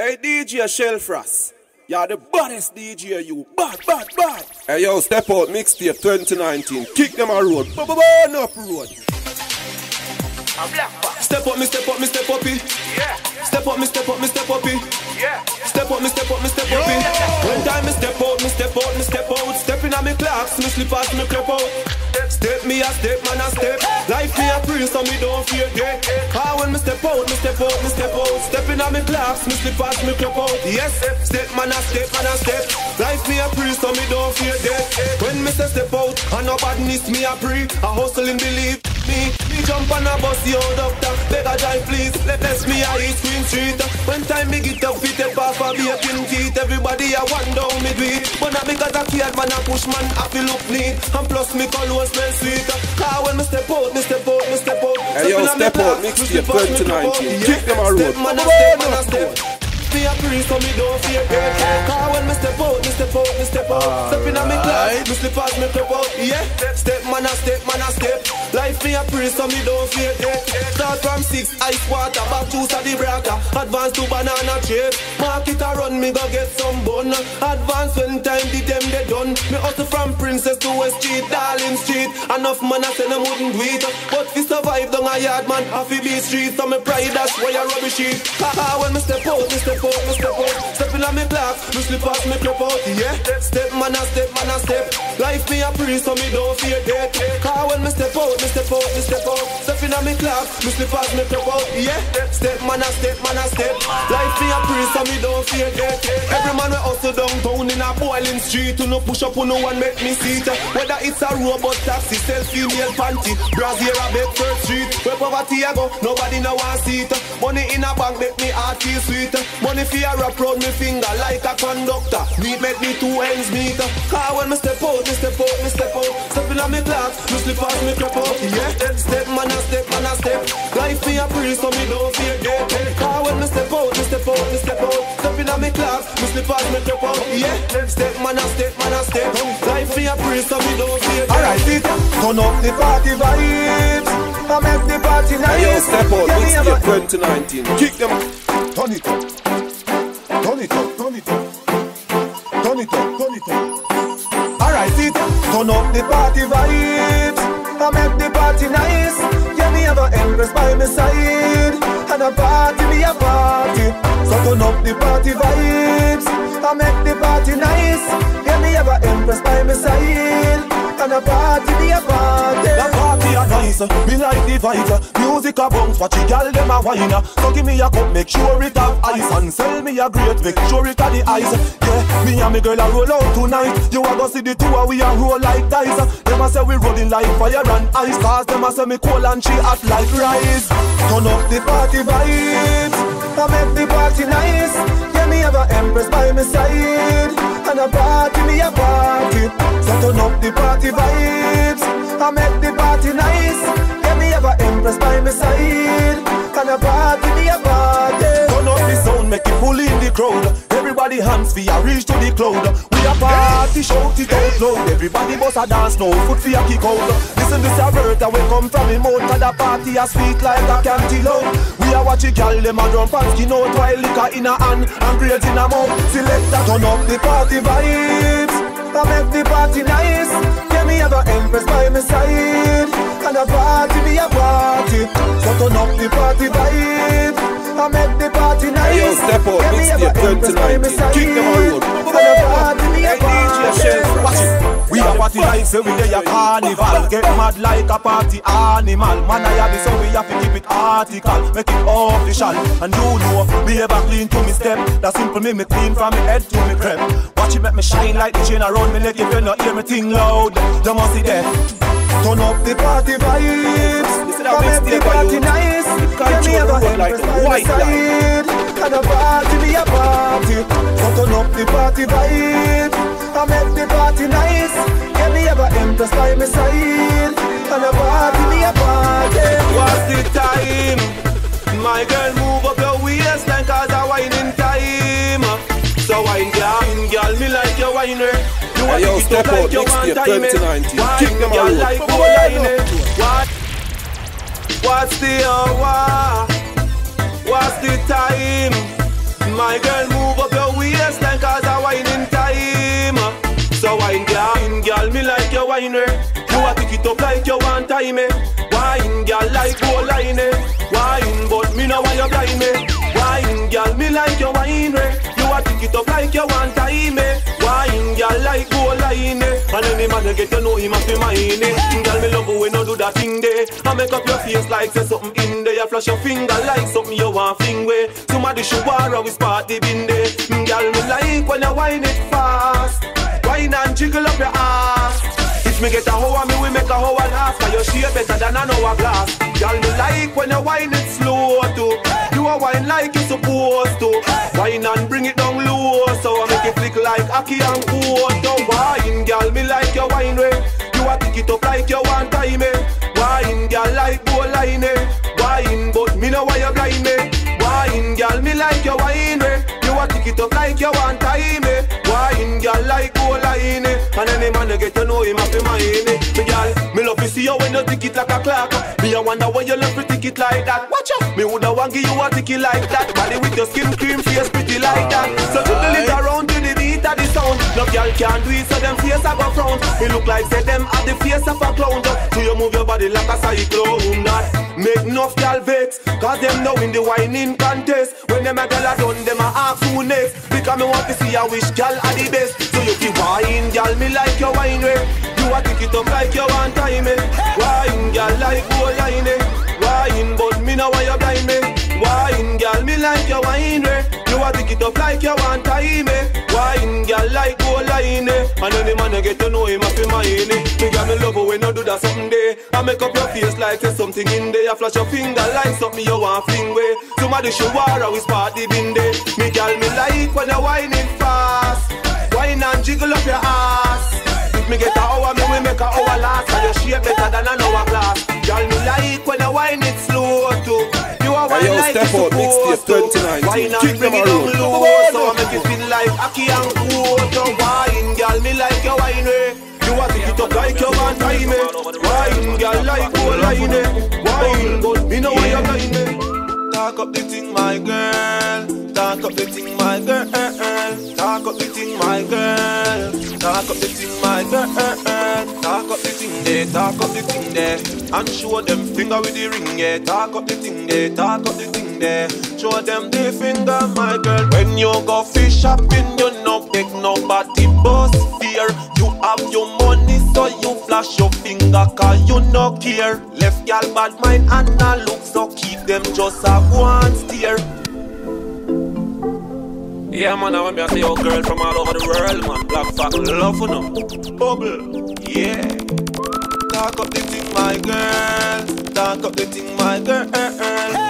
Hey DJ Shelfras, you're the baddest DJ you. Bad, bad, bad. Hey yo, step out mixtape 2019. Kick them a road. Burn up road. Step up, me step up, me step up Yeah. Step up, me step up, me step up Yeah. Step up, me step up, me step up One time me step out, me step out, me step out. Stepping on me clocks, me slippers, me creep out. Step me a step, man a step. Life me a free, so me don't fear death. Ah, when me step out, me step out, me step out. Stepping on me clocks, me slippers, me creep out. Yes, step, man a step, man a step. Life me a free, so me don't fear death. When me step out, and no badness me a pre. I hustle hustling believe me. Me jump on a bus, yo doctor. Beg a drive please. Let bless me a East Queen Street. When time me get up, fit up off a baking teeth. Everybody a one down me do it. But not because I can't man a push man, I feel look neat. And plus me cologne smell sweet. Car when me step out, me step out, me step out. Hey, yo, Stepping on me step out, mixtape me slip off, me 2019. Kick them a road. Step man a step, man a step. Me a priest, so me don't fear death. Car when me step out, me step out, me step out. Stepping on me class, me slip slippers, me step out. Yeah, step man a step, man a step. Life me a priest, so me don't fear death. Start from six, ice water, back juice at the bracker. Advance to banana chip. Market a run, me go get some bun. Advance when time the them they done. Me hustle from Princess to West Street, Darling Street. Enough man I say them wouldn't do it. But fi survive down a yard man, fi be street. So me pride that's why I rubbish it. Haha, when me step out, me step out, me step out. Stepping on me black, me slippers, me crop out. Yeah, step man a step, man a step. Life me a priest, so me don't fear death. Car when me step out, me step out, me step out. Stepping on me clap, me slippers, me crop out. Yeah, step man a step, man a step. Life me a priest, so me don't fear death. Every man we hustle downtown in a boiling street. To no push up, no one make me see it. Whether it's a robot taxi, sell female panty, Brazil a Bedford Street. Where poverty I go, nobody know want see it. Money in a bank make me heart feel sweet. Money for a rap round me finger like a conductor. Need make me two ends meet. Car when me step out, me step out, me step out. Stepping on me clocks, me slippers, me crop out. Yeah, step step, man a step, man a step. Life me a priest, so me don't fear death. Car when me step out, me step out, me step out. Stepping on me clocks, me slippers, me crop out. Yeah, step man a step, man a step. Life me a priest, so me don't fear death. Alright, it turn up the party vibes. I make the party nice. Hey, yo, step out, Yeah, me have mixtape 2019. Kick them. Turn it up. By my side. And a party, me a party. So turn up the party vibes. I make the party nice. Yeah, me have a empress by my side. And a party, me a party. The party a nice, me like the vibe. Music a bounce, watch the gal dem a whine. So give me a cup, make sure it have ice and sell me a great, make sure it have the ice. Yeah, me and me girl a roll out tonight. You a go see the two of we a roll like dice. Them a say we rolling like fire and ice. Cause them a say me cool and she hot like rice. Turn up the party vibes, I make the party nice. Yeah, me have a empress by my side, and a party me a party. The party vibes, I make the party nice. Yeah, me a empress by my side, and a party me a party. Turn up the sound, make it pull in the crowd. Everybody hands for ya reach to the cloud. We a party, shout it out loud. Everybody bust a dance now, foot for ya kick out. Listen this a bird that we come from the mouth. And the party a sweet like a cantaloupe. We a watch it gal them a drum and skin out while liquor in a hand and grades in a mouth. Selector turn up the party vibes. I make the party nice. Yeah, me have a empress by my side. And a party be a party. So turn up the party vibes. I make the party nice. Hey, step out, Yeah, me have mixtape a empress by 2019. Kick them a road. side. And a party be a Hey, DJ party. Shelf, watch it. We a party like say we dey a carnival. Get mad like a party animal. Man I have it so we have to keep it article. Make it official. And you know me ever clean to me step. That simple me me clean from me head to me crep Watch it make me shine like the chain around me. Leg If you not hear me ting loud. You must see that. Turn up the party vibes. Listen to I make mixtape the party nice. Yeah, me the a road like a white side And a party be a party So turn up the party vibe I make the party nice Yeah, me have a empress by my side And a party be a party What's the time? My girl, move up your waistline cause I whining time. So wine, girl, girl, me like your whiner. You Hey, yo, want step it up out, like you want time eh? it. 2019. Wine, Kick them girl, out. like Come you whining. What? What's the hour? What's the time? My girl, move up your waistline cause I wine in time. So wine, girl, girl, me like your wine, eh. You a pick it up like you want time, eh. Wine, girl, like go line, eh. Wine, but me know why you blind me. Wine, girl, me like your wine, eh. Pick it up like you want time, eh. Wine, girl, like go line, eh. And any man that get to know him, must be mine, eh. Girl, me love when you do that thing there. I make up your face like say something in there. You flash your finger like something you want fling way. Somebody should war we spot the bin there. Girl, me like when you wine it fast. Wine and jiggle up your ass. Me get a hoe, me we make a hoe and half. Cause your shape better than an hourglass. Girl, me like when you wine it slow too. You a wine like you supposed to. Wine and bring it down low. So I make it flick like Aki and Coat. So wine, girl, me like your wine way. You a pick it up like you want time eh. Wine, girl, like go line eh. Wine, but me know why you blind me. Wine, girl, me like your wine way. You a pick it up like you want time eh. Wine, girl, like eh. And any man get to know him have to mind eh. Me girl, me love to see you when you tick it like a clock. Me a wonder why you love to tick it like that. Watch out, me woulda want give you a ticket like that. Body with your skin cream face pretty like that. So jiggle it around the of the sound. No girl can do it, so them face a go frown. It look like say them have the face of a clown. So you move your body like a cyclone. That make enough girl vex, cause them know in the whining contest. When them a girl a done, them a ask who next. Because me want to see a wish girl are the best. So you keep wine, girl, me like your wine way. You a tick it up like you want time eh. Wine, girl, like go line eh. Wine, but me know why you blind me. Wine, girl, me like your wine way. You a tick it up like you want time eh. Wine, girl, like go line eh. And any man you get to know him, I feel eh. Me girl, me love when you do that there. I make up your face like there's something in there. You flash your finger like something you want fling way. Somebody should war, we spot the bin there. Me girl, me like when you whine it fast. Wine and jiggle up your ass. If me get a hour, me we make a hour last. And your shape better than an hourglass. Girl, me like when you whine it slow too. You are wine yo, like step you out, mixtape supposed to. 2019. Wine Kick and bring them it down around. low. So I make you feel like Aki and your way. You want to it up like you want time eh. Wine, girl, like go line eh. Wine, but me know why you blind me. Talk up the thing, my girl. Talk up the thing, my girl. Talk up the thing, my girl. Talk up the thing, my girl. Talk up the thing there, talk up the thing there. And show them finger with the ring, yeah. Talk up the thing there, talk up the thing there. Show them the finger, my girl. When you go fish shopping, you no beg nobody bus fear. You have your money, so you flash your finger, cause you no care. Left y'all bad mind and a look, so keep them just a one steer. Yeah, man, I want me to see your girl from all over the world, man. BlackFact love for no bubble, yeah. Talk up the thing, my girl. Talk up the thing, my girl.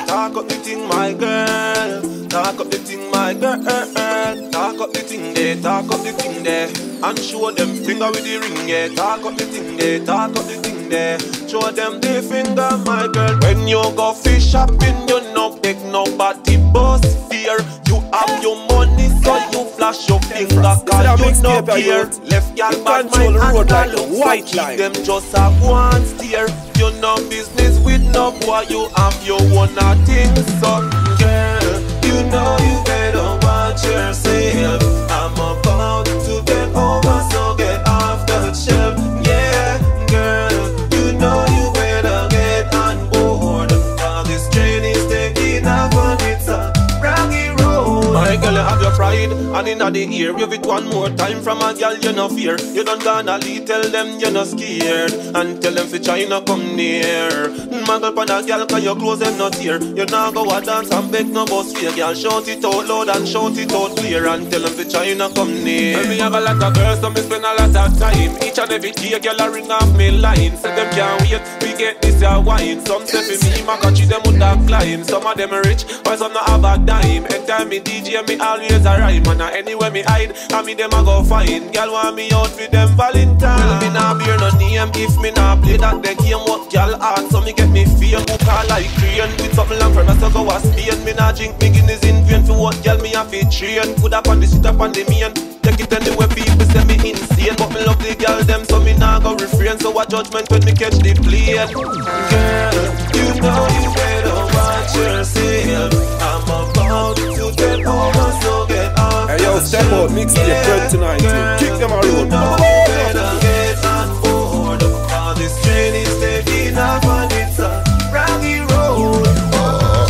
Talk up the thing, my girl. Talk up the thing, my girl. Talk up the thing there, talk up the thing there. And show them finger with the ring, yeah. Talk up the thing there, talk up the thing there. Show them the finger, my girl. When you go fish shopping, you no beg nobody bus fear. You have your money, so you flash your finger, that cause you no care. Left your You bad control mind the road and like a a look, so white line. them just a one steer. You no business with no boy, you have your one thing. So, girl, you know you pride, and inna the ear, wave it one more time from a girl, you no fear. You don't gonna lead, tell them you're not scared, and tell them fi try not come near. Muggle pon a girl, cause your clothes them not here. You not go a dance and beg no bus fare, girl. Shout it out loud and shout it out clear, and tell them fi try not come near. Well, me have a lot of girls, so me spend a lot of time. Each and every day, girl, I ring off me line. Say them can't wait, we get this your wine. Some say fi me, my country them would have climb. Some of them rich, while some not have a dime. Anytime me DJ, me always a rhyme. And anywhere me hide, I me them a go find. Girl want me out with them Valentine. Well, me nah bear no name if me nah play that the game. What girl hard, so me get me fame. Who call like crane with something long from us to go a Spain. Me nah drink me Guinness in vain for what girl me have to train. Put up on the street up on the main. Take it anywhere people say me insane But me love the girl them so me nah go refrain So a judgment when me catch the plane Girl, you know you better watch yourself I'm step out, mixtape 2019. girl, Kick them you road. know you better get on board. Cause this train is taking off and it's a rocky road.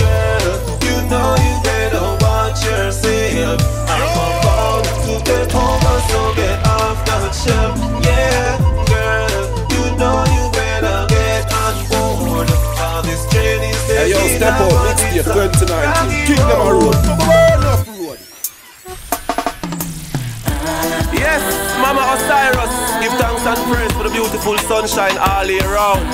Girl, you know you better watch yourself. I'm about to get over, so get off shelf. Yeah, girl, you know you better get on board. This train is Hey yo, taking off and it's a 2019. rocky Kick them a road. Burn off road. And praise for the beautiful sunshine all year round.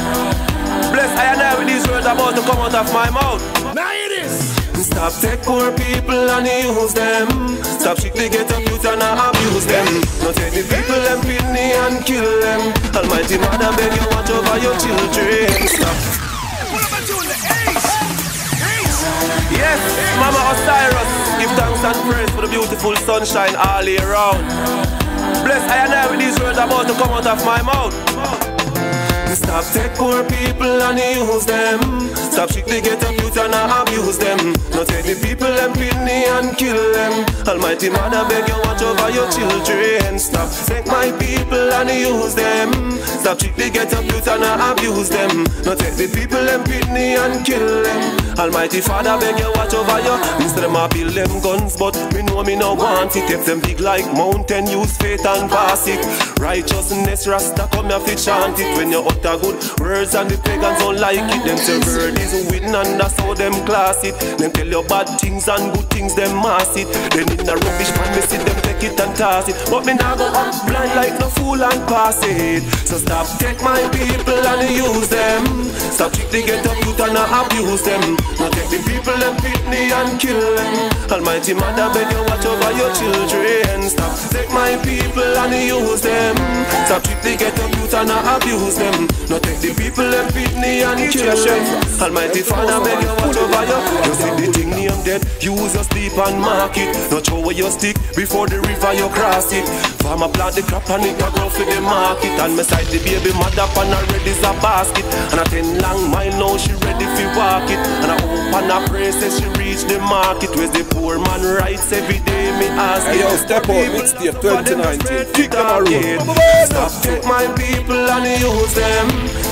Bless I and I with these words about to come out of my mouth. Now it is. Stop take poor people and use them. Stop strictly get up youth and abuse them. Not take the people and pity and kill them. Almighty Mother beg you watch over your children. Stop. Yes, Mama Osiris, give thanks and praise for the beautiful sunshine all year round. Bless I and I with these words about to come out of my mouth. Stop take poor people and use them. Stop strictly get up youth and abuse them. Not take the people and pity and kill them. Almighty Mother beg you watch over your children. Stop take my people and use them. Stop strictly get up youth and abuse them. Not take the people and pity and kill them. Almighty Father beg you watch over you. Instead of my build them guns, but me know me no want it. If them big like mountain, use faith and pass it. Righteousness, Rasta come here fi chant it. When you utter good words and the pagans don't like it, them say word is win and that's how them class it. Them tell you bad things and good things, them mass it. Then in the rubbish man, me see them take it and toss it. But me nah go up blind like no fool and pass it. So stop take my people and use them. Stop strictly get up youth and abuse them. Not take the people and me and kill them. Almighty Mother beg you watch over your children. Stop take my people and use them. Stop strictly get up youth and abuse them. Not take the people and me and kill them. Almighty Father beg you watch over you. You see the thing name dead, use your sleep and mark it. Not throw away your stick before the river you cross it. Farmer plant the crop and it a grow for the market. And me side the baby mother pan her ready as a basket. And a ten long mile now she ready fi walk it. And I open a pray say she reach the market. Where's the poor man rights every day me ask Hey, it. yo, step out, mixtape 2019. straight Kick them a road. Stop take my people and use them.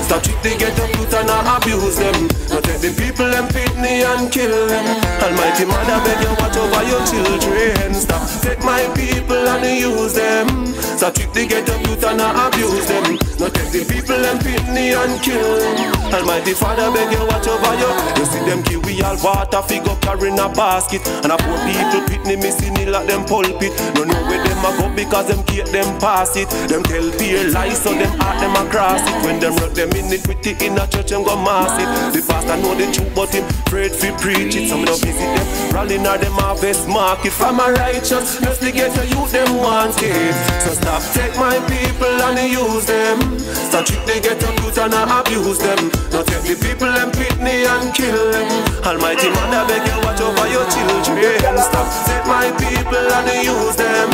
Stop treat they get up youth and not abuse them. Not take the people and me and kill them. Almighty Mother beg you watch over your children. Stop take my people and use them. Stop treat they get up youth and not abuse them. Not take the people and pit me and kill. Almighty Father beg you watch over you. You see them give we all water figure carrying a basket. And a poor people pit me missing it like them pulpit. No know where them a go because them gate them pass it. Them tell peer lies so them heart them across it. When them run them in it with it in a church and go mass it. The pastor know the truth but him afraid fi preach it. Some don't visit them rallying or them harvest market. From a righteous, just to get the youth them want it. So stop take my people and use them. Stop treat they get up youth and not abuse them. Not take the people and pit me and kill them. Almighty Mother beg you watch over your children. Stop take my people and use them.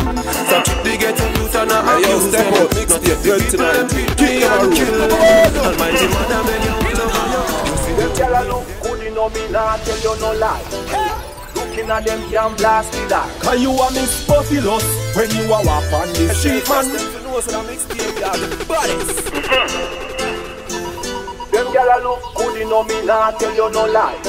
Stop treat they get up youth and not Hey, yo, abuse them. out, Not mixtape take the people and 29. pit me and kill them. Almighty Mother beg you watch over you. You see Them gyal a look good, you know me nah tell you no lie. Looking at them can blast it out. Cause you a Miss Buffaloes when you a walk on the street, man. Them gyal a look good, you know me nah tell you no lie.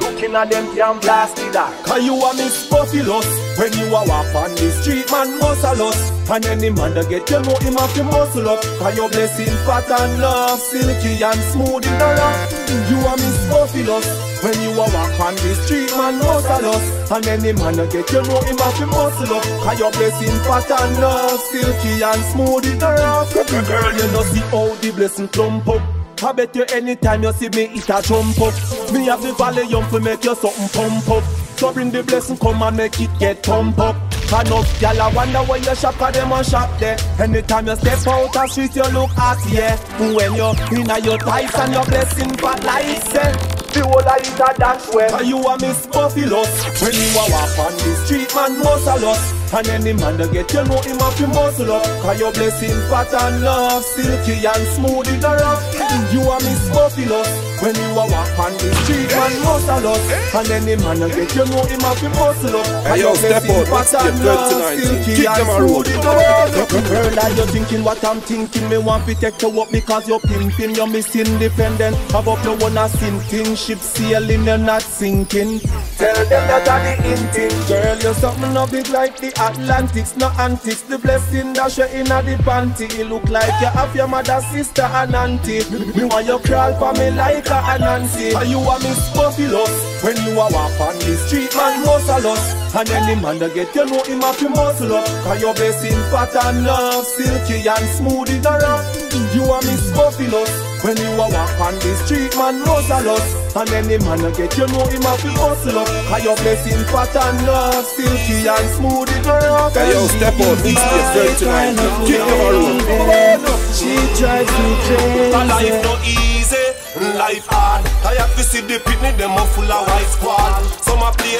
Looking at them can blast it out. Cause you a Miss Buffaloes when you a walk on the street, man, muscles. And any man that get you know him have to muscle up. Cause your blessing fat and love, silky and smooth in the rough. You a Miss Buffaloes when you a walk on the street, man, muscles. And any man that get you know him have to muscle up. Cause your blessing fat and love, silky and smooth in the rough. Girl, you know see how the blessing clump up. I bet you anytime you see me, it a jump up. Me have the valley young to make you something pump up. So bring the blessing, come and make it get pump up. Enough gyal I wonder where you shop, cause them a shop there. Anytime you step out the street, you look hot, yeah. When you inna your tights and your blessing fat like eh. say. The whole of it a dance. Cause you a Miss Buffaloes. When you a walk on the street, man, muscle And any man that get you know him have to muscle up. Cause your blessing fat and love, silky and smooth in the rough. You a Miss Buffaloes. When you a walk on the street, man most a lot eh? And the man that get you know him have to muscle up Hey, yo, step out, let's get 2019. Kick them a road. Girl, are you thinking what I'm thinking? Me want to take you up because you're pimping You're miss independent Have up no one a sinking Ship sailing, you're not sinking Tell them that I'm the in thing Girl, you're something no big like the Atlantics No antics, the blessing dash you in the panty. It look like you have your mother, sister and auntie. Me want you crawl for me like a Anansi And you a Miss Buffalo When you a walk on the street, man, most a loss And any man that get you know him have to muscle up. Cause your blessing fat and love Silky and smooth in the rock. You a Miss Buffalo when you a walk on the street, man, knows a lot And any man a get, you know him have to hustle up Cause your blessing fat and love Silky and smooth it rough Hey, yo, step out, mixtape 2019. Kick them a road. She drives me crazy The life no easy, life hard. I have to see the picnic, them a full of white squad. Some a play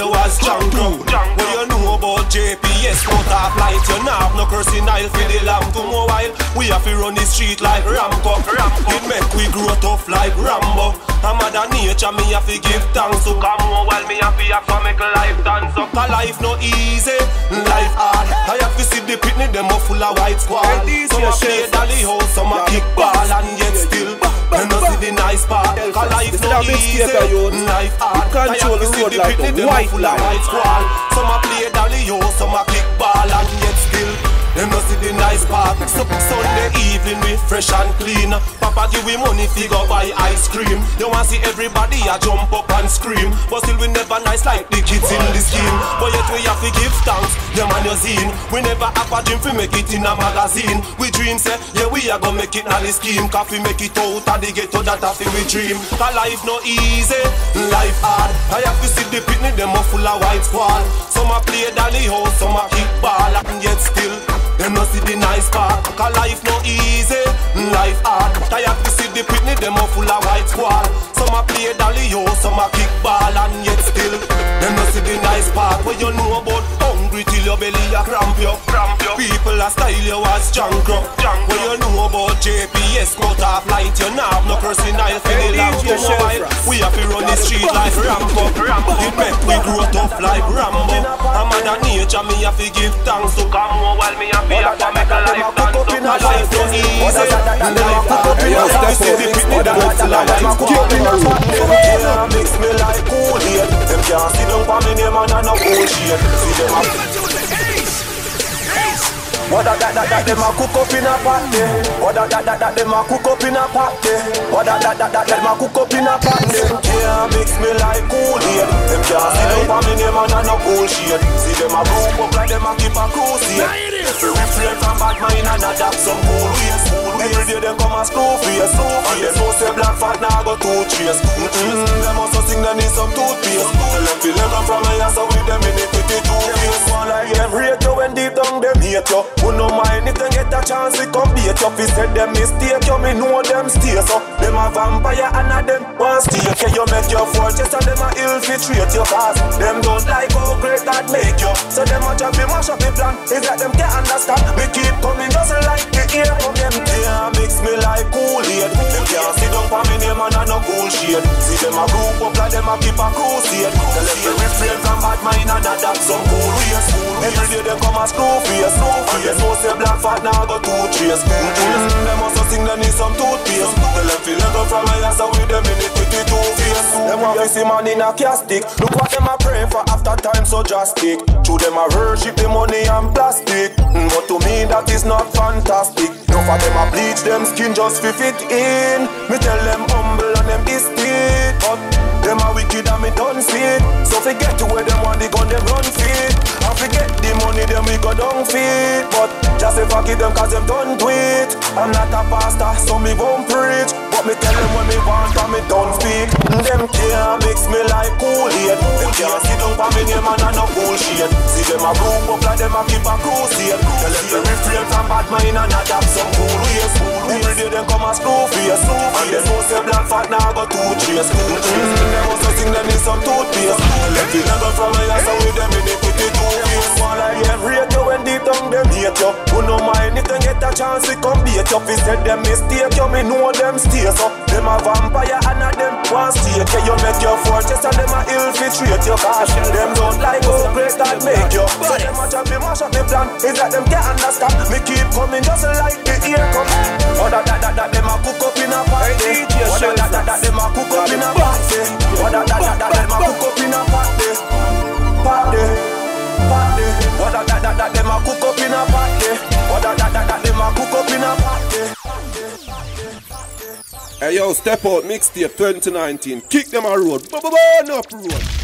a you as junk What you know about JPS motor flight? You nah have no cursing aisle for the lamb to more while. We have to run the street like Ramco. It make we grow tough like Rambo. A mother nature me have to give thanks to come on while me have to have to make life dance up. Cause life no easy, life hard. I have to see the pitney them a full of white squad. Some a play dolly house, some a kick ball and yet still. Them no see the nice part. Cause life no easy, life hard. You control the road the like a picnic them a white line. white. Some a play dolly house, some a kick ball and yet still. Them no see the nice part. So Sunday evening we fresh and clean. Papa give we money fi go buy ice cream. You want see everybody a jump up and scream, but still we never nice like the kids in the scheme. But yet we have to give thanks, them and your zine. We never have a dream fi make it in a magazine. We dream say yeah we are gonna make it na the scheme. Cause we make it out of the ghetto that a fi we dream. Cause life no easy, life hard. I have to see the picnic them a full of white squall. Some a play dolly house, some a kick ball, and yet still. Them no see the nice part, cause life no easy, life hard. Have to see the picnic, them a full of white squall. Some a play dolly ho, some a kick ball, and yet still. Them no see the nice part, what you know about hungry till your belly a cramp you, cramp you. People a style you as junk up, junk What you know about JPS motor flight, you nah have no cursing aisle for the DJ to mobile. We have to run the street like Rambo, Rambo. It make we grow tough like Rambo. A mother nature, me have to give thanks to come while me have to have to make a life dance. So a life no easy, life hard. Hey, yo, I have to step see out, the mix that that full of white Kick them a road. Them can't mix me like Kool-Aid. Them can't sit down for me name and I no bullshit. See them a what that that that that them a cook up in a there. What that that that that them a cook up in a there. What that that that that them a cook up in a there. Can't mix me like Kool-Aid. Them can't sit down for me name and I no bullshit. See them a group up like them a keep a crusade. Refrain from bad mind and adapt some cool ways. Every day them come a screw face. And them know say BlackFact now go two chase. Them also sing they need some toothpaste. Tell them feel them from my ass so with them in the 52 face. One like them rate you when deep down them hate you. Who no mind if they get a chance to come beat you. Fi said them mistake you, me know them stay so. Them a vampire and a them want stake you. You make your fortress and them a infiltrate your cause. Them don't like how great that make you. So them a try fi mash up the plan. Is that them can't understand. Me keep coming just like the ear from them. Can't mix me like Kool-Aid. Them can't down for me name and a no bullshit. See them a group up like them a keep a crusade. Tell them to refrain from bad mind and adapt some cool ways. Every day them come a screw face. And them know say BlackFact now go two chase. Mm-hmm. Them also sing they need some toothpaste. Tell them feel go from my ass with them in the 52 face. Them want to see man in a castic. Look what them a pray for after time so drastic. To them a worship the money and plastic. Mm, But to me that is not fantastic. No for them a bleach them skin just fi fit in. Me tell them humble and them is still. But them a wicked and me done feet. So forget to where them want the gun, them run feet. And forget the money, them we go down feet. But just if I give them cause them done do it. I'm not a pastor, so me won't preach. Me tell them when me want and me don't speak. Them can't mix me like Kool-Aid. Them can't sit down for me name and I no bullshit. See them a group up like them a keep a crusade. Tell them to refrain from bad mind and adapt some cool ways. Every day them come a screw face. And them know say BlackFact now go two chase. Two chase. Them also sing them need some toothpaste. Left it never from my ass with them in the pity two face. Wanna hear rate you when deep down them hate you. Who no mind it and get a chance to come beat you. Fi said them mistake you, me know them stay so. Them a vampire and a them want stake you. You make your fortress and them a infiltrate you. Caution them don't like how great that make you. So them a try to mash up me plan. Is that them can't understand. Me keep coming just like the ear come. Oh that that that that them a cook up in a party. Oh that that that that them a cook up in a party. Oh that that that that them a cook up in a party. Party, Hey yo, step out mixtape 2019. Kick them a road. Burn up road.